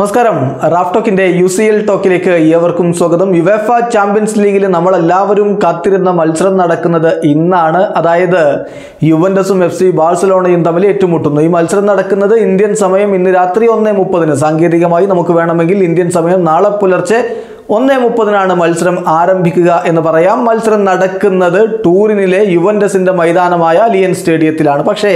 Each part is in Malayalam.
നമസ്കാരം. റാഫ് ടോക്കിന്റെ യു സി എൽ ടോക്കിലേക്ക് ഏവർക്കും സ്വാഗതം. യുവേഫ ചാമ്പ്യൻസ് ലീഗിൽ നമ്മൾ എല്ലാവരും കാത്തിരുന്ന മത്സരം നടക്കുന്നത് ഇന്നാണ്. അതായത് യുവൻഡസും എഫ് സി ബാഴ്സലോണയും തമ്മിൽ ഏറ്റുമുട്ടുന്നു. ഈ മത്സരം നടക്കുന്നത് ഇന്ത്യൻ സമയം ഇന്ന് രാത്രി ഒന്നേ മുപ്പതിന് സാങ്കേതികമായി നമുക്ക് വേണമെങ്കിൽ ഇന്ത്യൻ സമയം നാളെ പുലർച്ചെ ഒന്നേ മുപ്പതിനാണ് മത്സരം ആരംഭിക്കുക എന്ന് പറയാം. മത്സരം നടക്കുന്നത് ടൂറിനിലെ യുവൻഡസിന്റെ മൈതാനമായ ലിയൻ സ്റ്റേഡിയത്തിലാണ്. പക്ഷേ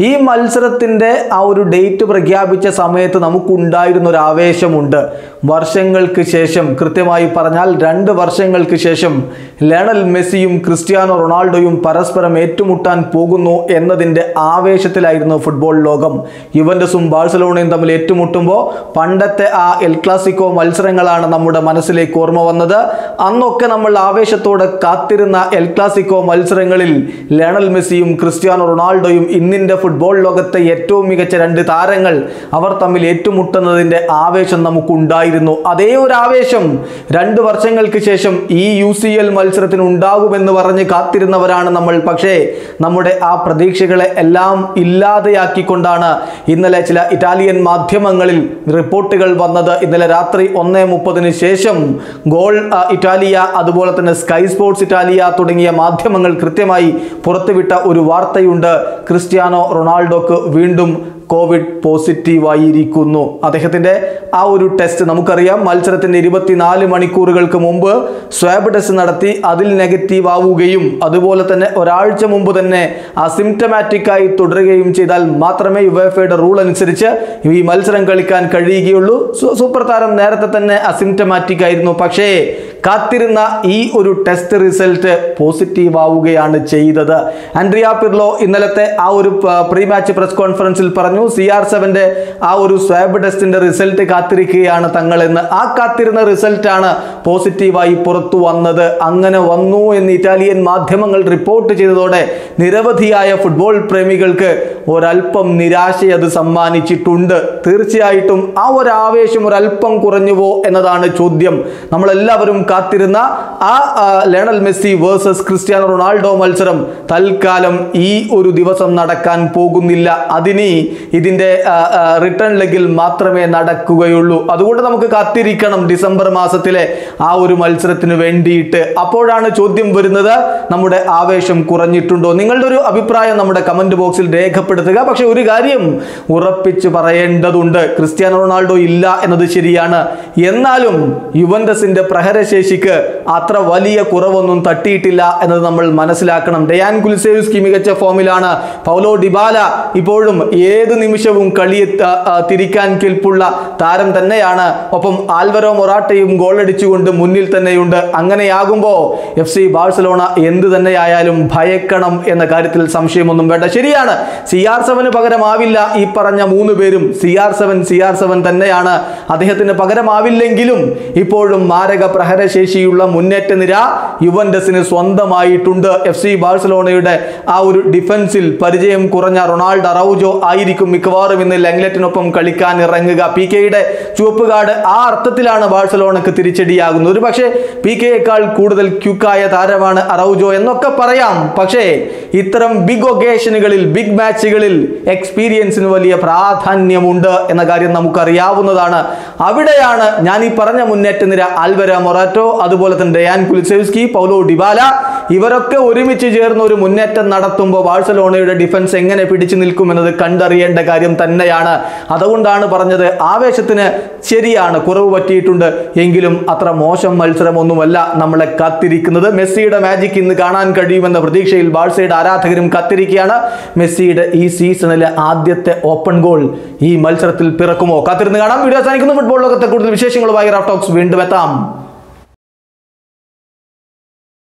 ഈ മത്സരത്തിന്റെ ആ ഒരു ഡേറ്റ് പ്രഖ്യാപിച്ച സമയത്ത് നമുക്കുണ്ടായിരുന്ന ഒരു ആവേശമുണ്ട്. വർഷങ്ങൾക്ക് ശേഷം കൃത്യമായി പറഞ്ഞാൽ രണ്ട് വർഷങ്ങൾക്ക് ശേഷം ലയണൽ മെസ്സിയും ക്രിസ്ത്യാനോ റൊണാൾഡോയും പരസ്പരം ഏറ്റുമുട്ടാൻ പോകുന്നു എന്നതിന്റെ ആവേശത്തിലായിരുന്നു ഫുട്ബോൾ ലോകം. യുവന്റസും ബാഴ്സലോണയും തമ്മിൽ ഏറ്റുമുട്ടുമ്പോൾ പണ്ടത്തെ ആ എൽ ക്ലാസിക്കോ മത്സരങ്ങളാണ് നമ്മുടെ മനസ്സിലേക്ക് ഓർമ്മ വന്നത്. അന്നൊക്കെ നമ്മൾ ആവേശത്തോടെ കാത്തിരുന്ന എൽ ക്ലാസിക്കോ മത്സരങ്ങളിൽ ലയണൽ മെസ്സിയും ക്രിസ്ത്യാനോ റൊണാൾഡോയും ഇന്നിന്റെ ഫുട്ബോൾ ലോകത്തെ ഏറ്റവും മികച്ച രണ്ട് താരങ്ങൾ അവർ തമ്മിൽ ഏറ്റുമുട്ടുന്നതിന്റെ ആവേശം നമുക്കുണ്ടായിരുന്നു. അതേ ഒരു ആവേശം രണ്ട് വർഷങ്ങൾക്ക് ശേഷം ഈ യു സി എൽ മത്സരത്തിന് ഉണ്ടാകുമെന്ന് പറഞ്ഞ് കാത്തിരുന്നവരാണ് നമ്മൾ. പക്ഷേ നമ്മുടെ ആ പ്രതീക്ഷകളെ എല്ലാം ഇല്ലാതെയാക്കിക്കൊണ്ടാണ് ഇന്നലെ ചില ഇറ്റാലിയൻ മാധ്യമങ്ങളിൽ റിപ്പോർട്ടുകൾ വന്നത്. ഇന്നലെ രാത്രി ഒന്നേ മുപ്പതിന് ശേഷം ഗോൾ ഇറ്റാലിയ അതുപോലെ തന്നെ സ്കൈ സ്പോർട്സ് ഇറ്റാലിയ തുടങ്ങിയ മാധ്യമങ്ങൾ കൃത്യമായി പുറത്തുവിട്ട ഒരു വാർത്തയുണ്ട്. ക്രിസ്ത്യാനോ റൊണാൾഡോക്ക് വീണ്ടും കോവിഡ് പോസിറ്റീവായിരിക്കുന്നു. അദ്ദേഹത്തിന്റെ ആ ഒരു ടെസ്റ്റ് നമുക്കറിയാം. മത്സരത്തിന്റെ ഇരുപത്തിനാല് മണിക്കൂറുകൾക്ക് മുമ്പ് സ്വാബ് ടെസ്റ്റ് നടത്തി അതിൽ നെഗറ്റീവ് ആവുകയും അതുപോലെ തന്നെ ഒരാഴ്ച മുമ്പ് തന്നെ അസിംറ്റമാറ്റിക് ആയി തുടരുകയും ചെയ്താൽ മാത്രമേ യുവേഫയുടെ റൂൾ അനുസരിച്ച് ഈ മത്സരം കളിക്കാൻ കഴിയുകയുള്ളൂ. സൂപ്പർ താരം നേരത്തെ തന്നെ അസിംറ്റമാറ്റിക് ആയിരുന്നു. പക്ഷേ കാത്തിരുന്ന ഈ ഒരു ടെസ്റ്റ് റിസൾട്ട് പോസിറ്റീവ് ആവുകയാണ് ചെയ്തത്. ആൻഡ്രിയ പിർലോ ഇന്നലത്തെ ആ ഒരു പ്രീ മാച്ച് പ്രസ് കോൺഫറൻസിൽ പറഞ്ഞു സി ആർ ആ ഒരു സ്വാബ് ടെസ്റ്റിന്റെ റിസൾട്ട് കാത്തിരിക്കുകയാണ് തങ്ങളെന്ന് ആ കാത്തിരുന്ന റിസൾട്ടാണ് പോസിറ്റീവായി പുറത്തു വന്നത്. അങ്ങനെ വന്നു എന്ന് ഇറ്റാലിയൻ മാധ്യമങ്ങൾ റിപ്പോർട്ട് ചെയ്തതോടെ നിരവധിയായ ഫുട്ബോൾ പ്രേമികൾക്ക് ഒരല്പം നിരാശ അത് സമ്മാനിച്ചിട്ടുണ്ട്. തീർച്ചയായിട്ടും ആ ഒരു ആവേശം ഒരല്പം കുറഞ്ഞുവോ എന്നതാണ് ചോദ്യം. നമ്മളെല്ലാവരും കാത്തിരുന്ന ആ Lionel Messi versus Cristiano Ronaldo മത്സരം തൽക്കാലം ഈ ഒരു ദിവസം നടക്കാൻ പോകുന്നില്ല. അതിനി ഇതിന്റെ റിട്ടേൺ ലെഗിൽ മാത്രമേ നടക്കുകയുള്ളൂ. അതുകൊണ്ട് നമുക്ക് കാത്തിരിക്കണം ഡിസംബർ മാസത്തിലെ ആ ഒരു മത്സരത്തിന് വേണ്ടിയിട്ട്. അപ്പോഴാണ് ചോദ്യം വരുന്നത്. നമ്മുടെ ആവേശം കുറഞ്ഞിട്ടുണ്ടോ? നിങ്ങളുടെ ഒരു അഭിപ്രായം നമ്മുടെ കമന്റ് ബോക്സിൽ രേഖപ്പെടുത്തുക. പക്ഷെ ഒരു കാര്യം ഉറപ്പിച്ച് പറയേണ്ടതുണ്ട്. ക്രിസ്ത്യാനോ റൊണാൾഡോ ഇല്ല എന്നത് ശരിയാണ്. എന്നാലും യുവന്റസിന്റെ പ്രഹരശേഷിക്ക് അത്ര വലിയ കുറവൊന്നും തട്ടിയിട്ടില്ല എന്നത് നമ്മൾ മനസ്സിലാക്കണം. ഡയാൻ കുലിസേവ്സ്കി മികച്ച ഫോമിലാണ്. പൗലോ ഡിബാല ഇപ്പോഴും ഏത് നിമിഷവും കളിയെ തിരിക്കാൻ കെൽപ്പുള്ള താരം തന്നെയാണ്. ഒപ്പം ആൽവരോ മൊറാട്ടയും ഗോളടിച്ചുകൊണ്ട് മുന്നിൽ തന്നെയുണ്ട്. അങ്ങനെയാകുമ്പോൾ എഫ് സി ബാഴ്സലോണ എന്ത് തന്നെയായാലും ഭയക്കണം എന്ന കാര്യത്തിൽ സംശയമൊന്നും വേണ്ട. ശരിയാണ് സി ആർ സെവന് പകരമാവില്ല ഈ പറഞ്ഞ മൂന്ന് പേരും. C R seven C R seven തന്നെയാണ്. അദ്ദേഹത്തിന് പകരമാവില്ലെങ്കിലും ഇപ്പോഴും മാരക പ്രഹരശേഷിയുള്ള മുന്നേറ്റ നിര യുവൻഡസിന് സ്വന്തമായിട്ടുണ്ട്. എഫ് സി ബാഴ്സലോണയുടെ ആ ഒരു ഡിഫൻസിൽ പരിചയം കുറഞ്ഞ റൊണാൾഡ് അറൗജോ ആയിരിക്കും മിക്കവാറും ഇന്ന് ലെങ്ലറ്റിനൊപ്പം കളിക്കാൻ ഇറങ്ങുക. പി കെയുടെ ചുവപ്പ് കാർഡ് ആ അർത്ഥത്തിലാണ് ബാഴ്സലോണക്ക് തിരിച്ചടിയാകുന്നത്. ഒരു പക്ഷേ പി കെയേക്കാൾ കൂടുതൽ ക്യുക്കായ താരമാണ് അറൗജോ എന്നൊക്കെ പറയാം. പക്ഷേ ഇത്തരം ബിഗ് ഒക്കേഷനുകളിൽ ബിഗ് മാച്ചുകളിൽ എക്സ്പീരിയൻസിന് വലിയ പ്രാധാന്യമുണ്ട് എന്ന കാര്യം നമുക്കറിയാവുന്നതാണ്. അവിടെയാണ് ഞാൻ ഈ പറഞ്ഞ മുന്നേറ്റ നിര ആൽവര അതുപോലെ തന്നെ ഡയാൻ കുലിസെവ്സ്കി പൗലോ ഡിബാല ഇവരൊക്കെ ഒരുമിച്ച് ചേർന്ന് ഒരു മുന്നേറ്റം നടത്തുമ്പോൾ ബാഴ്സലോണയുടെ ഡിഫൻസ് എങ്ങനെ പിടിച്ചു നിൽക്കുമെന്നത് കണ്ടറിയേണ്ട കാര്യം തന്നെയാണ്. അതുകൊണ്ടാണ് പറഞ്ഞത് ആവേശത്തിന് ശരിയാണ് കുറവ് പറ്റിയിട്ടുണ്ട്. എങ്കിലും അത്ര മോശം മത്സരമൊന്നുമല്ല നമ്മളെ കാത്തിരിക്കുന്നത്. മെസ്സിയുടെ മാജിക് ഇന്ന് കാണാൻ കഴിയുമെന്ന പ്രതീക്ഷയിൽ ബാഴ്സയുടെ ആരാധകരും കാത്തിരിക്കുകയാണ്. മെസ്സിയുടെ ഈ സീസണിലെ ആദ്യത്തെ ഓപ്പൺ ഗോൾ ഈ മത്സരത്തിൽ പിറക്കുമോ? കാത്തിരുന്ന് കാണാം. വീഡിയോ അവസാനിക്കുന്നു. ഫുട്ബോൾ ലോകത്തെ കൂടുതൽ വിശേഷങ്ങളുമായി റാഫ് ടോക്സ് വീണ്ടും എത്താം.